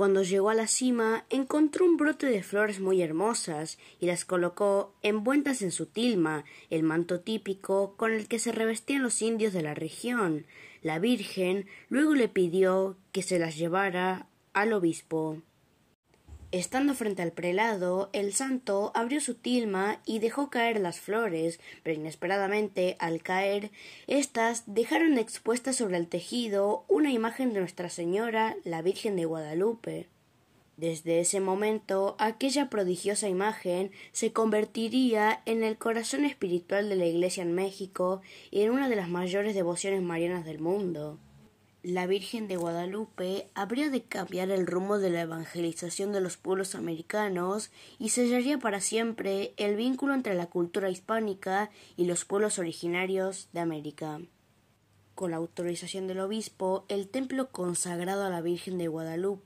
Cuando llegó a la cima, encontró un brote de flores muy hermosas y las colocó envueltas en su tilma, el manto típico con el que se revestían los indios de la región. La Virgen luego le pidió que se las llevara al obispo. Estando frente al prelado, el santo abrió su tilma y dejó caer las flores, pero inesperadamente, al caer, éstas dejaron expuesta sobre el tejido una imagen de Nuestra Señora, la Virgen de Guadalupe. Desde ese momento, aquella prodigiosa imagen se convertiría en el corazón espiritual de la Iglesia en México y en una de las mayores devociones marianas del mundo la Virgen de Guadalupe habría de cambiar el rumbo de la evangelización de los pueblos americanos y sellaría para siempre el vínculo entre la cultura hispánica y los pueblos originarios de América. Con la autorización del obispo, el templo consagrado a la Virgen de Guadalupe